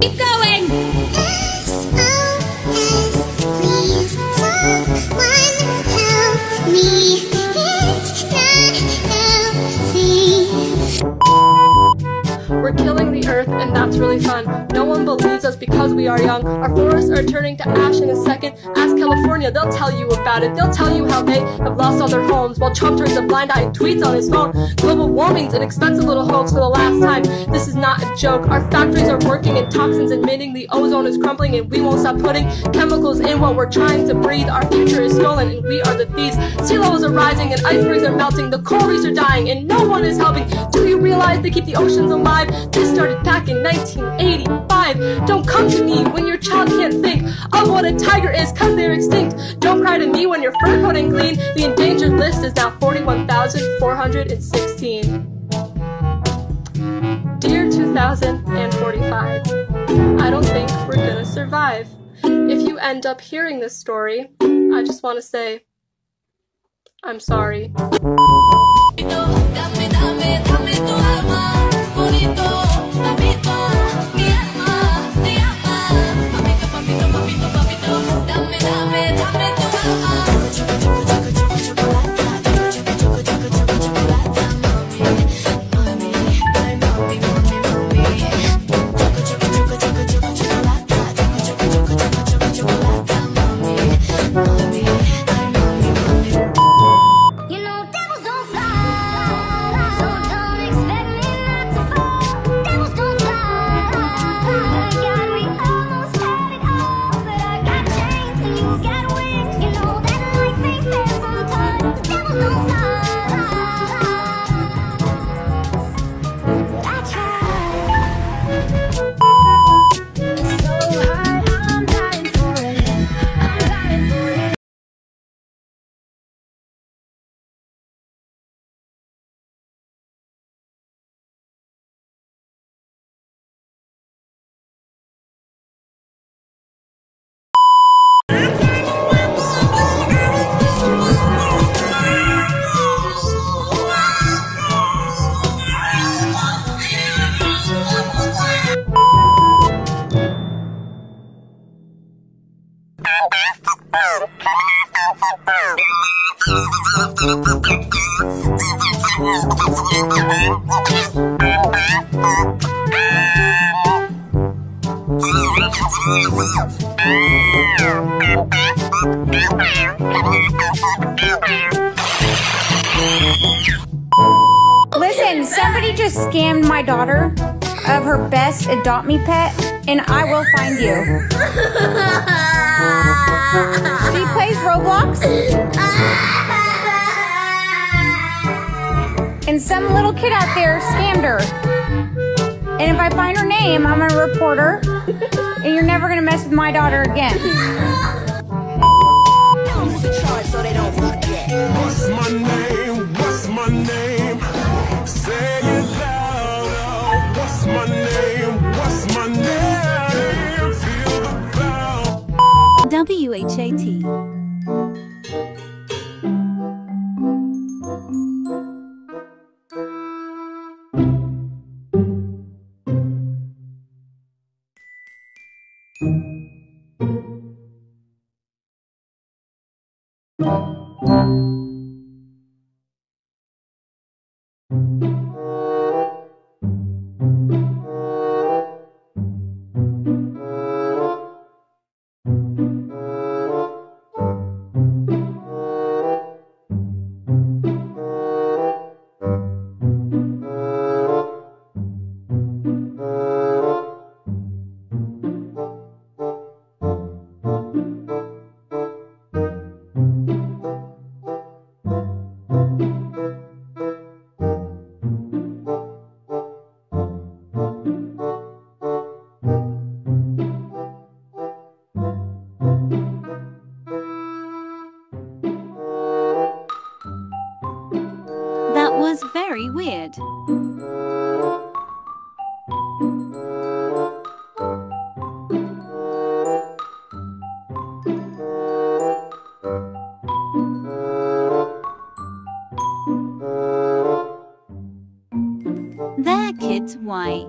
Keep going! Really fun. No one believes us because we are young. Our forests are turning to ash in a second. Ask California, they'll tell you about it. They'll tell you how they have lost all their homes while Trump turns a blind eye and tweets on his phone. Global warming's an expensive little hoax for the last time. This is not a joke. Our factories are working in toxins, admitting the ozone is crumbling, and we won't stop putting chemicals in what we're trying to breathe. Our future is stolen, and we are the thieves. Sea levels are rising, and icebergs are melting. The coral reefs are dying, and no one is helping. Do you realize they keep the oceans alive? This started back in 1985. Don't come to me when your child can't think of what a tiger is, cause they're extinct. Don't cry to me when your fur coat ain't clean. The endangered list is now 41,416. Dear 2045, I don't think we're gonna survive. If you end up hearing this story, I just want to say, I'm sorry. Listen, somebody just scammed my daughter of her best adopt me pet, and I will find you. She plays Roblox, and some little kid out there scammed her. And if I find her name, I'm gonna report her, and you're never gonna mess with my daughter again. What's my name? What's my name? Say it loud. What's my name? What's my name? Feel the bell. WHAT. very weird. There, kids, why?